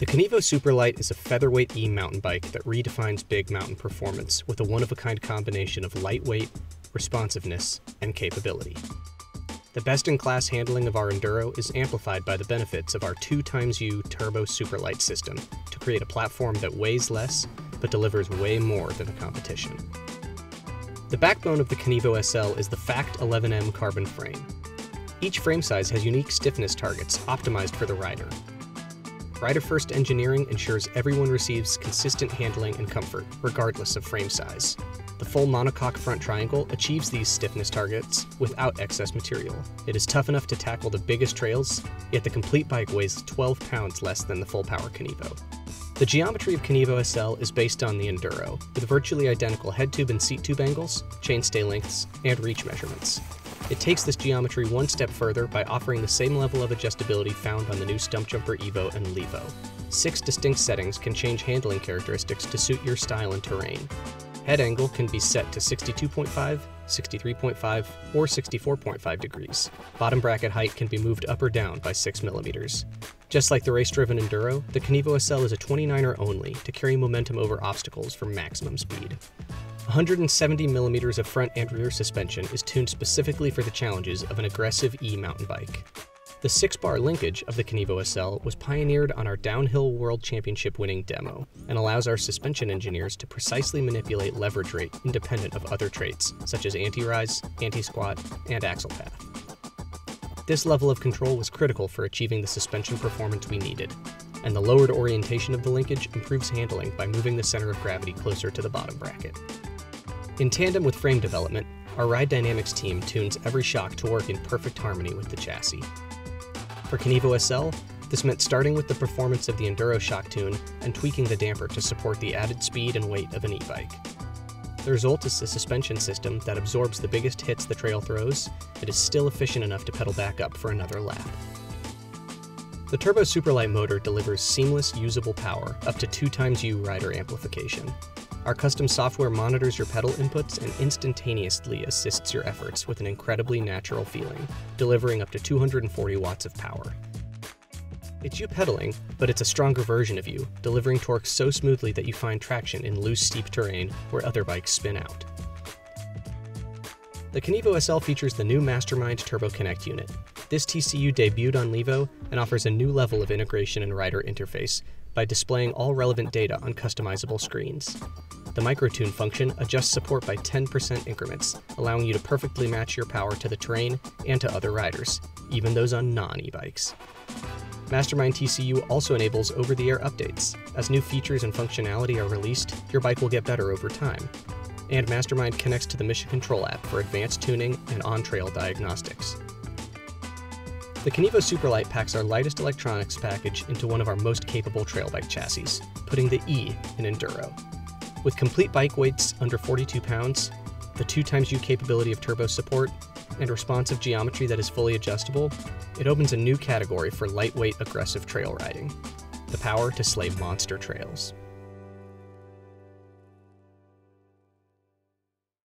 The Kenevo Superlight is a featherweight e mountain bike that redefines big mountain performance with a one of a kind combination of lightweight, responsiveness, and capability. The best in class handling of our Enduro is amplified by the benefits of our 2 times U Turbo Superlight system to create a platform that weighs less but delivers way more than the competition. The backbone of the Kenevo SL is the FACT 11M carbon frame. Each frame size has unique stiffness targets optimized for the rider. Rider First engineering ensures everyone receives consistent handling and comfort, regardless of frame size. The full monocoque front triangle achieves these stiffness targets without excess material. It is tough enough to tackle the biggest trails, yet the complete bike weighs 12 pounds less than the full power Kenevo. The geometry of Kenevo SL is based on the Enduro, with virtually identical head tube and seat tube angles, chainstay lengths, and reach measurements. It takes this geometry one step further by offering the same level of adjustability found on the new Stumpjumper Evo and Levo. Six distinct settings can change handling characteristics to suit your style and terrain. Head angle can be set to 62.5, 63.5, or 64.5 degrees. Bottom bracket height can be moved up or down by 6 millimeters. Just like the race-driven Enduro, the Kenevo SL is a 29er only to carry momentum over obstacles for maximum speed. 170 millimeters of front and rear suspension is tuned specifically for the challenges of an aggressive e-mountain bike. The 6-bar linkage of the Kenevo SL was pioneered on our Downhill World Championship winning demo and allows our suspension engineers to precisely manipulate leverage rate independent of other traits such as anti-rise, anti-squat, and axle path. This level of control was critical for achieving the suspension performance we needed, and the lowered orientation of the linkage improves handling by moving the center of gravity closer to the bottom bracket. In tandem with frame development, our Ride Dynamics team tunes every shock to work in perfect harmony with the chassis. For Kenevo SL, this meant starting with the performance of the Enduro shock tune and tweaking the damper to support the added speed and weight of an e-bike. The result is a suspension system that absorbs the biggest hits the trail throws, but is still efficient enough to pedal back up for another lap. The Turbo Superlight motor delivers seamless, usable power up to 2 times U rider amplification. Our custom software monitors your pedal inputs and instantaneously assists your efforts with an incredibly natural feeling, delivering up to 240 watts of power. It's you pedaling, but it's a stronger version of you, delivering torque so smoothly that you find traction in loose, steep terrain where other bikes spin out. The Kenevo SL features the new Mastermind Turbo Connect unit. This TCU debuted on Levo and offers a new level of integration and rider interface by displaying all relevant data on customizable screens. The MicroTune function adjusts support by 10% increments, allowing you to perfectly match your power to the terrain and to other riders, even those on non e bikes. Mastermind TCU also enables over the air updates. As new features and functionality are released, your bike will get better over time and Mastermind connects to the Mission Control app for advanced tuning and on trail diagnostics. The Kenevo Superlight packs our lightest electronics package into one of our most capable trail bike chassis, putting the E in Enduro. With complete bike weights under 42 pounds, the 2 times U capability of turbo support, and responsive geometry that is fully adjustable, it opens a new category for lightweight aggressive trail riding the power to slay monster trails.